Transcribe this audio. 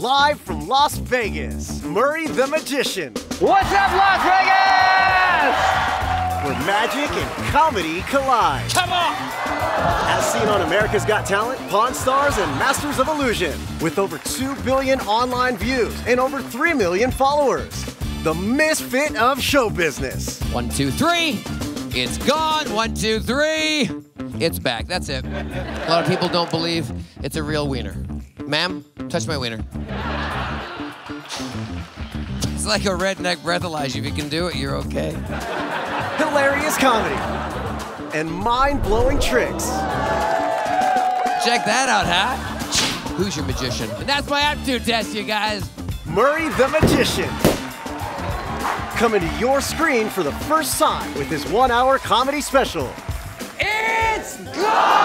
live from Las Vegas, Murray the Magician. What's up, Las Vegas? Where magic and comedy collide. Come on! As seen on America's Got Talent, Pawn Stars, and Masters of Illusion. With over 2 billion online views and over 3 million followers. The misfit of show business. One, two, three. It's gone. One, two, three. It's back. That's it. A lot of people don't believe it's a real wiener. Ma'am, touch my wiener. It's like a redneck breathalyzer. If you can do it, you're okay. Hilarious comedy. And mind blowing tricks. Check that out, huh? Who's your magician? And that's my aptitude test, you guys. Murray the Magician. Coming to your screen for the first time with his one hour comedy special. It's gone!